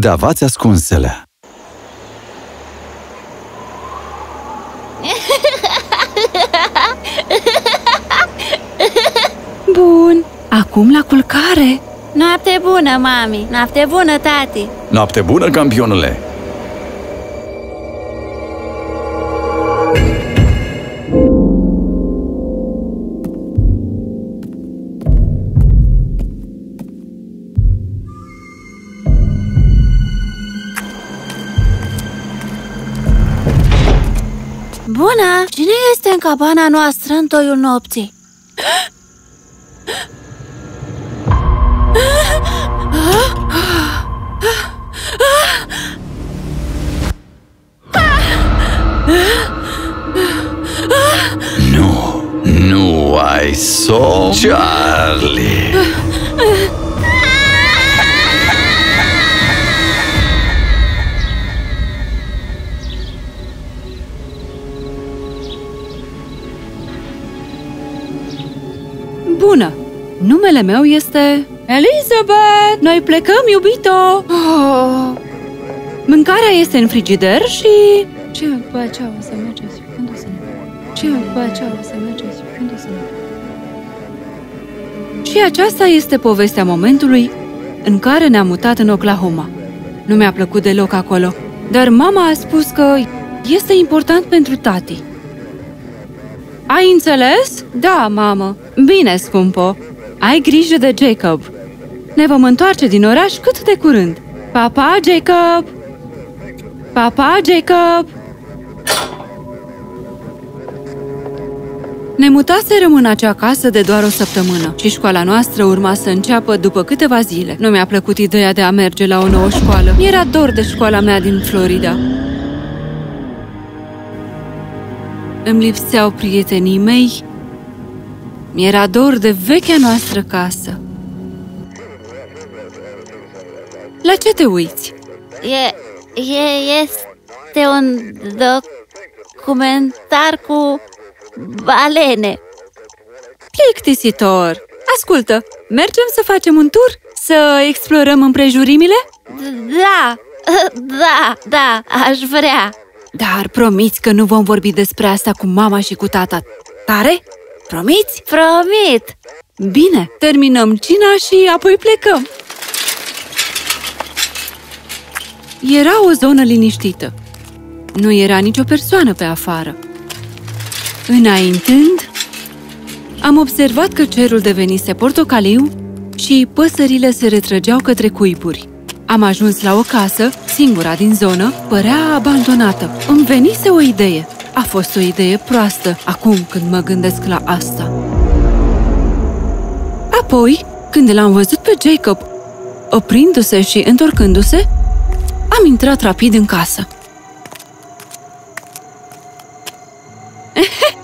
de avați ascunsele. Bun, acum la culcare! Noapte bună, mami! Noapte bună, tati! Noapte bună, campionule! Bună! Cine este în cabana noastră în toiul nopții? Nu, nu ai somn, Charlie! Bună! Numele meu este... Elizabeth! Noi plecăm, iubito! Oh. Mâncarea este în frigider și... Ce după aceea o să mergeți? Când o să ne... Ce după aceea o să mergeți? Când o să ne... Și aceasta este povestea momentului în care ne-am mutat în Oklahoma. Nu mi-a plăcut deloc acolo, dar mama a spus că este important pentru tati. Ai înțeles? Da, mamă. Bine, scumpo. Ai grijă de Jacob. Ne vom întoarce din oraș cât de curând. Papa, Jacob! Papa, Jacob! Ne mutaserăm în acea casă de doar o săptămână și școala noastră urma să înceapă după câteva zile. Nu mi-a plăcut ideea de a merge la o nouă școală. Mi-era dor de școala mea din Florida. Îmi lipseau prietenii mei. Mi-era dor de vechea noastră casă. La ce te uiți? E, e, este un documentar cu balene. Plictisitor! Ascultă, mergem să facem un tur? Să explorăm împrejurimile? Da, da, da, aș vrea. Dar promiți că nu vom vorbi despre asta cu mama și cu tata. Tare? Promiți? Promit! Bine, terminăm cina și apoi plecăm. Era o zonă liniștită. Nu era nicio persoană pe afară. Înaintând, am observat că cerul devenise portocaliu și păsările se retrăgeau către cuiburi. Am ajuns la o casă, singura din zonă, părea abandonată. Îmi venise o idee. A fost o idee proastă, acum când mă gândesc la asta. Apoi, când l-am văzut pe Jacob, oprindu-se și întorcându-se, am intrat rapid în casă.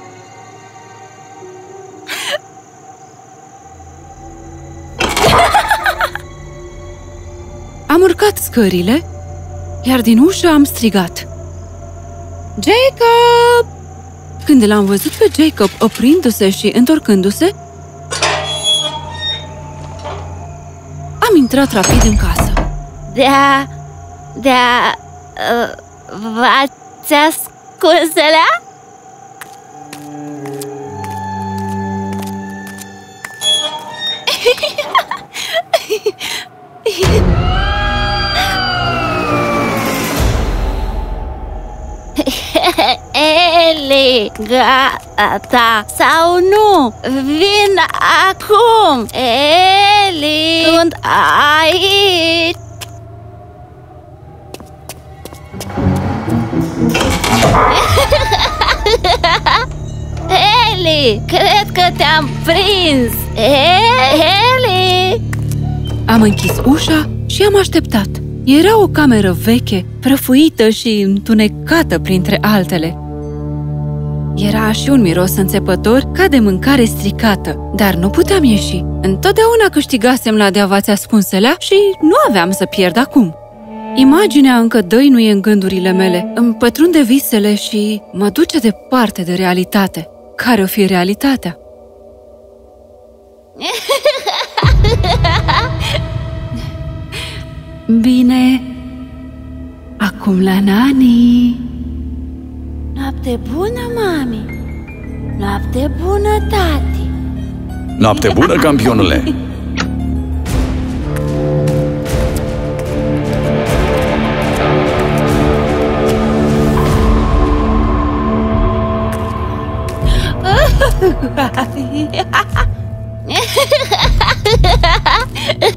Am urcat scările, iar din ușă am strigat. Jacob! Când l-am văzut pe Jacob oprindu-se și întorcându-se, am intrat rapid în casă. De-a... De-a... Uh, v-ați ascunselea? Eli, gata sau nu? Vin acum! Eli, sunt aici! Eli, cred că te-am prins! Eli! Am închis ușa și am așteptat. Era o cameră veche, prăfuită și întunecată printre altele. Era și un miros înțepător ca de mâncare stricată, dar nu puteam ieși. Întotdeauna câștigasem la de-avați ascunselea și nu aveam să pierd acum. Imaginea încă dăinuie în gândurile mele, îmi pătrunde visele și mă duce departe de realitate. Care o fi realitatea? Bine, Acum la nani! Noapte bună, mami! Noapte bună, tati! Noapte bună, campionule!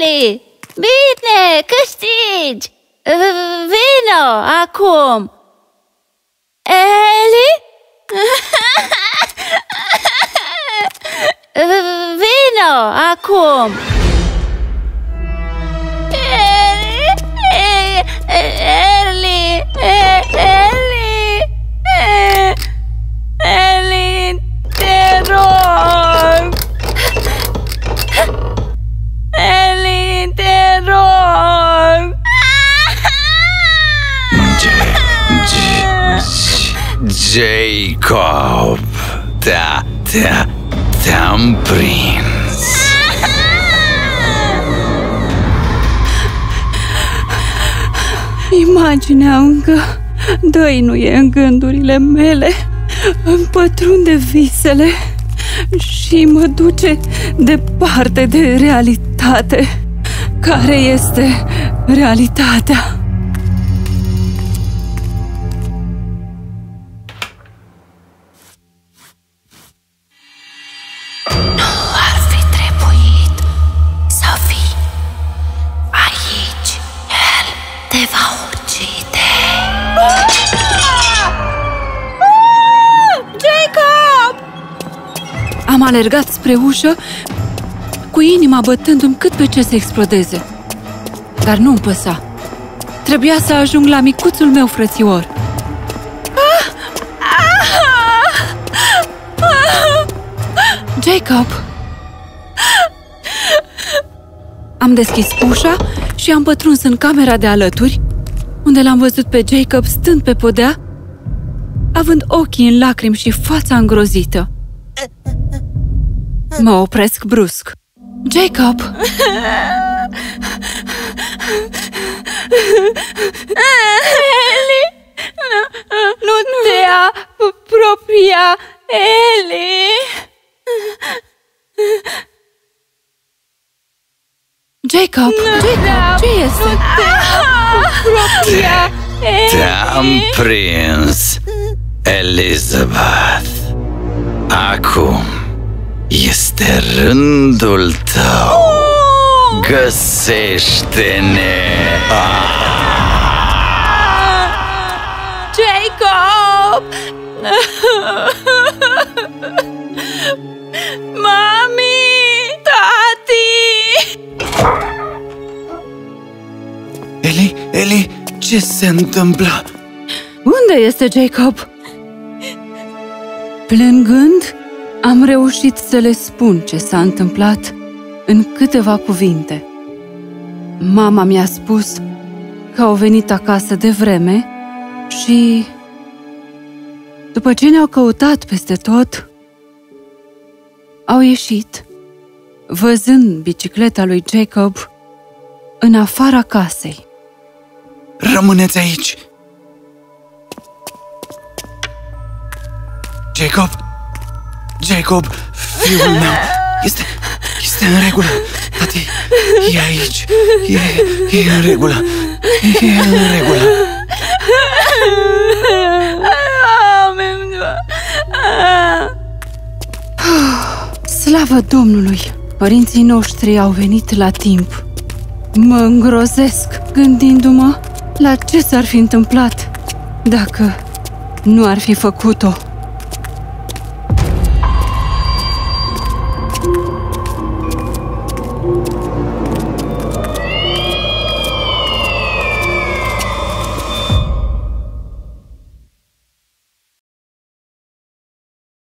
Eli! Bine, câștigi! V- Vino acum! Eli? V- Vino acum! Jacob! Te-a, te-a, te-am prins! Imaginea încă dăinuie în gândurile mele, îmi pătrunde visele și mă duce departe de realitate. Care este realitatea? Am alergat spre ușă, cu inima bătându-mi cât pe ce să explodeze. Dar nu-mi păsa. Trebuia să ajung la micuțul meu frățior. Jacob! Am deschis ușa și am pătruns în camera de alături, unde l-am văzut pe Jacob stând pe podea, având ochii în lacrimi și fața îngrozită. Mă opresc brusc. Jacob! Eli! Nu, nu te apropia, Eli! Jacob! Jacob! Ce este? Apropia, Te-am prins, Elizabeth! Acum este rândul tău! Găsește-ne! Jacob! Mami! Tati! Eli, Eli, ce se întâmplă? Unde este Jacob? Plângând, am reușit să le spun ce s-a întâmplat în câteva cuvinte. Mama mi-a spus că au venit acasă de vreme și, după ce ne-au căutat peste tot, au ieșit, văzând bicicleta lui Jacob în afara casei. Rămâneți aici! Jacob! Jacob, fiul meu, este, este în regulă. Tati, e aici. E, e în regulă. E în regulă. Slavă Domnului! Părinții noștri au venit la timp. Mă îngrozesc gândindu-mă la ce s-ar fi întâmplat dacă nu ar fi făcut-o.